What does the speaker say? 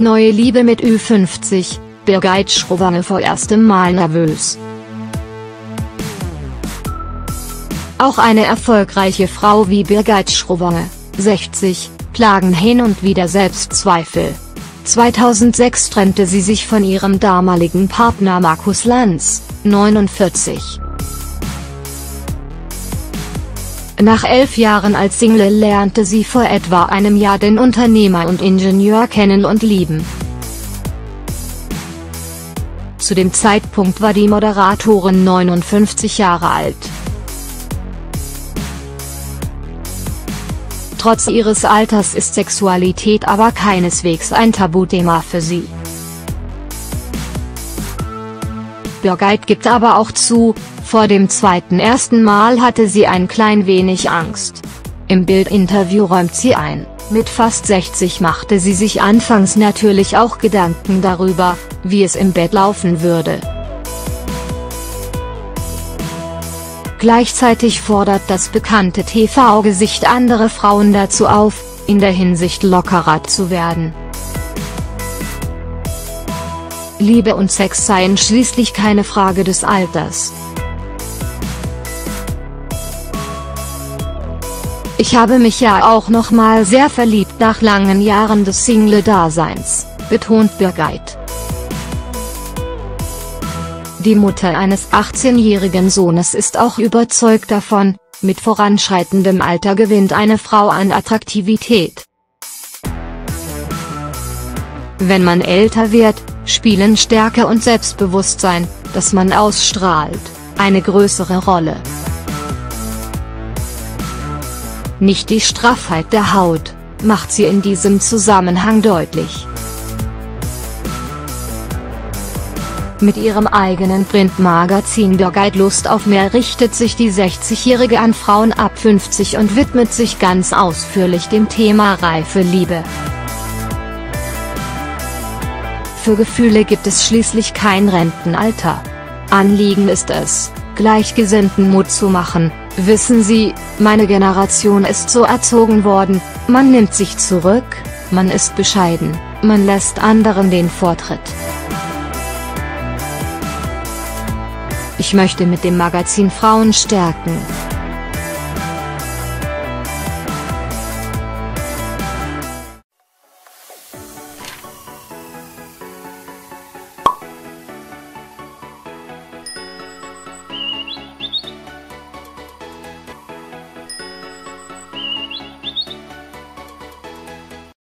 Neue Liebe mit Ü50, Birgit Schrowange vor erstem Mal nervös. Auch eine erfolgreiche Frau wie Birgit Schrowange, 60, plagen hin und wieder Selbstzweifel. 2006 trennte sie sich von ihrem damaligen Partner Markus Lanz, 49. Nach elf Jahren als Single lernte sie vor etwa einem Jahr den Unternehmer und Ingenieur kennen und lieben. Zu dem Zeitpunkt war die Moderatorin 59 Jahre alt. Trotz ihres Alters ist Sexualität aber keineswegs ein Tabuthema für sie. Birgit gibt aber auch zu, vor dem zweiten ersten Mal hatte sie ein klein wenig Angst. Im Bildinterview räumt sie ein, mit fast 60 machte sie sich anfangs natürlich auch Gedanken darüber, wie es im Bett laufen würde. Gleichzeitig fordert das bekannte TV-Gesicht andere Frauen dazu auf, in der Hinsicht lockerer zu werden. Liebe und Sex seien schließlich keine Frage des Alters. Ich habe mich ja auch noch mal sehr verliebt nach langen Jahren des Single-Daseins, betont Birgit. Die Mutter eines 18-jährigen Sohnes ist auch überzeugt davon, mit voranschreitendem Alter gewinnt eine Frau an Attraktivität. Wenn man älter wird, spielen Stärke und Selbstbewusstsein, das man ausstrahlt, eine größere Rolle. Nicht die Straffheit der Haut, macht sie in diesem Zusammenhang deutlich. Mit ihrem eigenen Printmagazin Birgit Lust auf mehr richtet sich die 60-Jährige an Frauen ab 50 und widmet sich ganz ausführlich dem Thema reife Liebe. Für Gefühle gibt es schließlich kein Rentenalter. Anliegen ist es, Gleichgesinnten Mut zu machen, Wissen Sie, meine Generation ist so erzogen worden, man nimmt sich zurück, man ist bescheiden, man lässt anderen den Vortritt. Ich möchte mit dem Magazin Frauen stärken.